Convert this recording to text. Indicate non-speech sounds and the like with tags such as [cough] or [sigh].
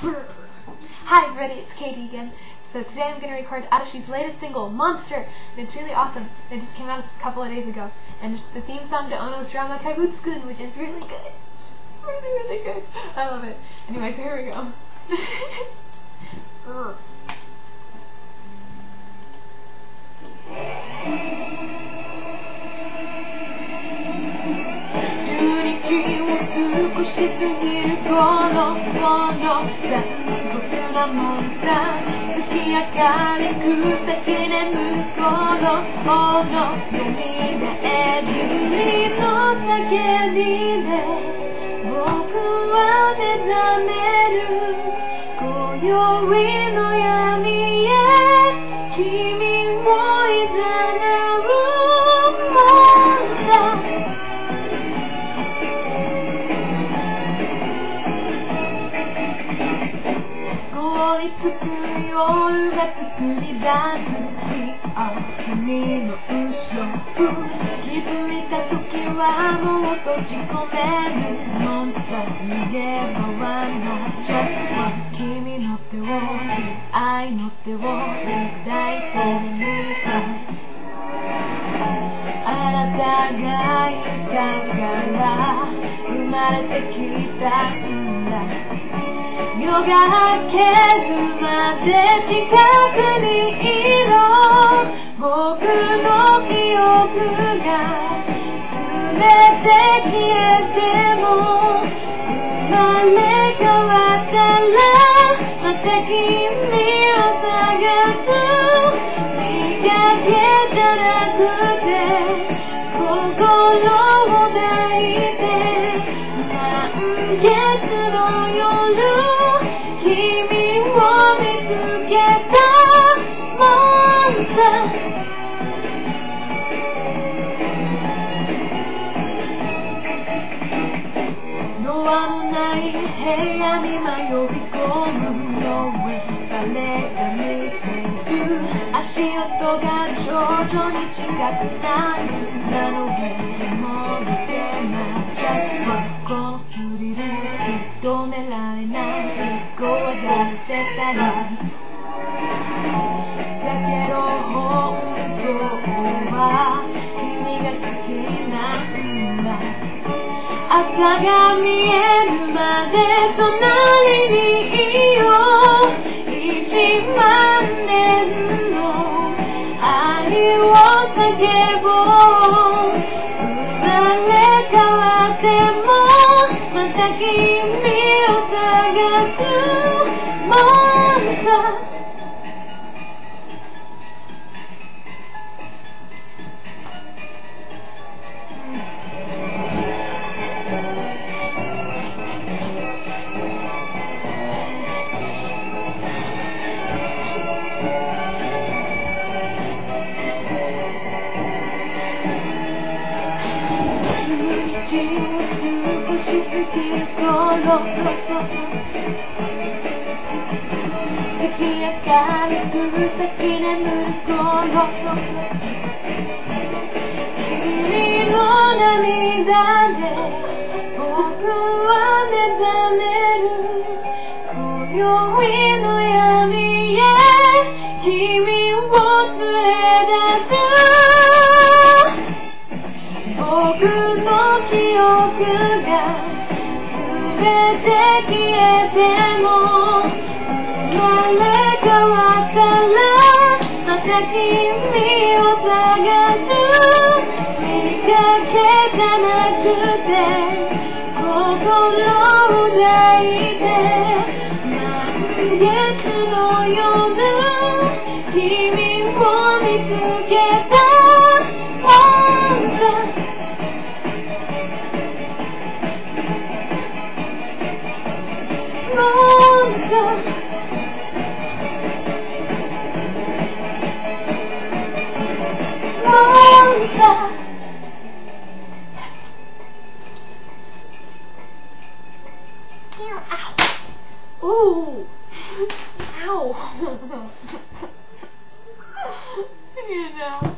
[laughs] Hi everybody, it's Katie again. So today I'm going to record Adashi's latest single, Monster, and it's really awesome. It just came out a couple of days ago. And it's the theme song to Ono's drama Kaibutsu-kun, which is really good. [laughs] Really, really good. I love it. Anyway, so here we go. [laughs] 美しすぎるこのこの残酷なモンスター月明かり草木眠るこのこの蘇る海の叫びで僕は目覚める。今宵のが作り出す日あ君の後ろ気づいた時はもう閉じ込めるモンスター逃げ場はない Just one 君の手を愛の手を抱いて眠ったあなたがいたから生まれてきたんだ夜が明けるまで近くにいろ僕の記憶が全て消えても生まれ変わったらまた君を探す見かけじゃなくて心を抱いて満月の夜君を見つけたモンスタードアのない部屋に迷い込むの上誰が見ている。足音が徐々に近くなる。なの上でも見てない。Just one このスリル止められない。朝が見えるまで隣にいよう。一万年の愛を叫ぼう。生まれ変わってもまた君を探す。日を過ごしすぎる頃月明かり草木眠る頃君の涙で僕は目覚める今宵の闇へ誰かわからまた君を探す。見かけじゃなくて心を抱いて満月の夜君を見つけ Ooh! Ow! [laughs] [laughs] you know.